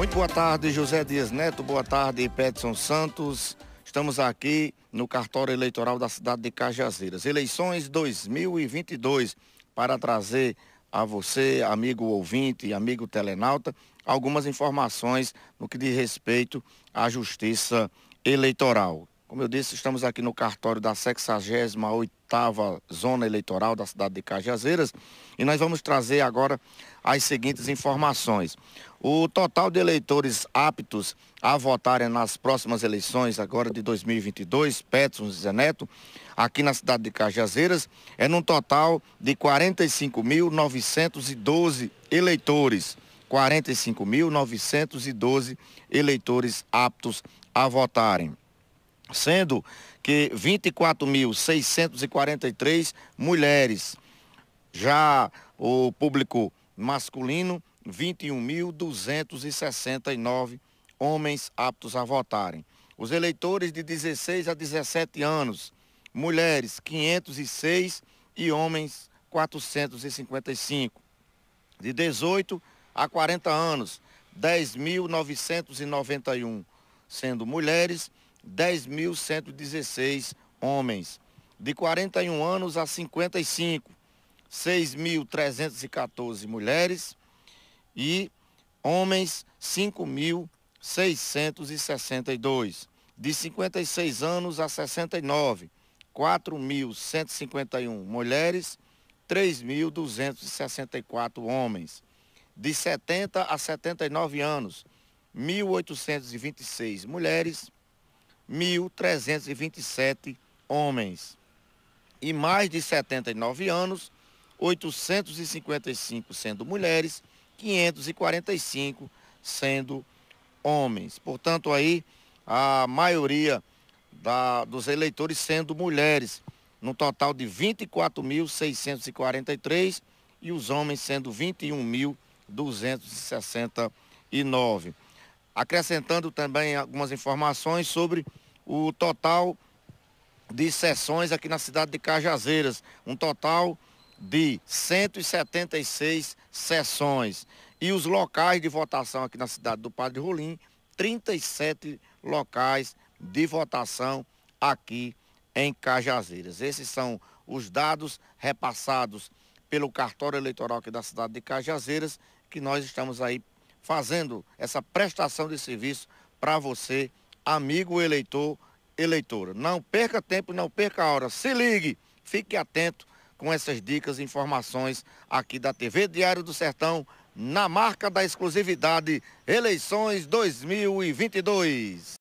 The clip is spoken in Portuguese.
Muito boa tarde, José Dias Neto. Boa tarde, Petson Santos. Estamos aqui no cartório eleitoral da cidade de Cajazeiras. Eleições 2022 para trazer a você, amigo ouvinte, amigo telenauta, algumas informações no que diz respeito à justiça eleitoral. Como eu disse, estamos aqui no cartório da 68ª Zona Eleitoral da cidade de Cajazeiras e nós vamos trazer agora as seguintes informações. O total de eleitores aptos a votarem nas próximas eleições agora de 2022, Petson Zé Neto, aqui na cidade de Cajazeiras, é num total de 45.912 eleitores. 45.912 eleitores aptos a votarem sendo que 24.643 mulheres. Já o público masculino, 21.269 homens aptos a votarem. Os eleitores de 16 a 17 anos, mulheres 506 e homens 455. De 18 a 40 anos, 10.991, sendo mulheres 10.116 homens. De 41 anos a 55, 6.314 mulheres e homens 5.662. De 56 anos a 69, 4.151 mulheres, 3.264 homens. De 70 a 79 anos, 1.826 mulheres 1.327 homens. E mais de 79 anos, 855 sendo mulheres, 545 sendo homens. Portanto, aí a maioria da, dos eleitores sendo mulheres, no total de 24.643 e os homens sendo 21.269. Acrescentando também algumas informações sobre o total de sessões aqui na cidade de Cajazeiras, um total de 176 sessões. E os locais de votação aqui na cidade do Padre Rolim, 37 locais de votação aqui em Cajazeiras. Esses são os dados repassados pelo cartório eleitoral aqui da cidade de Cajazeiras, que nós estamos aí fazendo essa prestação de serviço para você amigo eleitor, eleitora. Não perca tempo, não perca hora. Se ligue, fique atento com essas dicas e informações aqui da TV Diário do Sertão, na marca da exclusividade Eleições 2022.